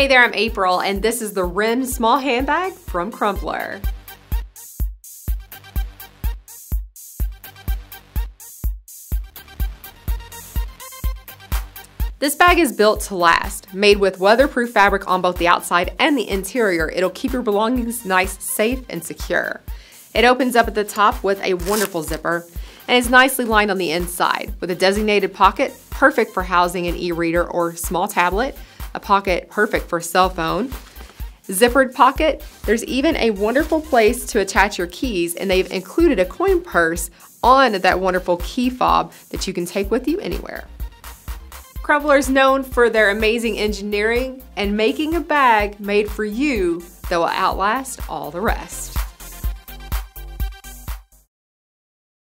Hey there, I'm April, and this is the Wren Small Handbag from Crumpler. This bag is built to last. Made with weatherproof fabric on both the outside and the interior, it'll keep your belongings nice, safe, and secure. It opens up at the top with a wonderful zipper and is nicely lined on the inside with a designated pocket, perfect for housing an e-reader or small tablet, a pocket perfect for a cell phone, zippered pocket. There's even a wonderful place to attach your keys and they've included a coin purse on that wonderful key fob that you can take with you anywhere. Crumpler is known for their amazing engineering and making a bag made for you that will outlast all the rest.